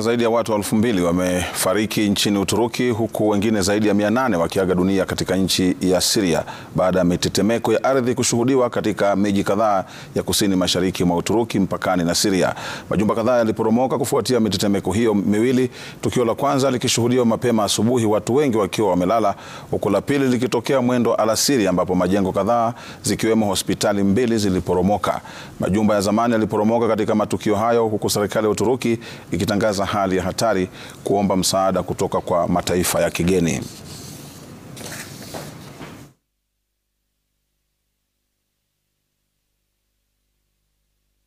Zaidi ya watu elfu mbili wamefariki nchini Uturuki huku wengine zaidi ya mia nane wakiaga dunia katika nchi ya Syria baada ya mitetemeko ya ardhi kushuhudiwa katika miji kadhaa ya kusini mashariki mwa Uturuki mpakani na Syria. Majumba kadhaa yaliporomoka kufuatia mitetemeko hiyo miwili, tukio la kwanza likishuhudiwa mapema asubuhi, watu wengi wakiwa wamelala, huku la pili likitokea mwendo alasiri, ambapo majengo kadhaa zikiwemo hospitali mbili ziliporomoka. Majumba ya zamani yaliporomoka katika matukio hayo, huku serikali ya Uturuki ikitangaza hali ya hatari kuomba msaada kutoka kwa mataifa ya kigeni.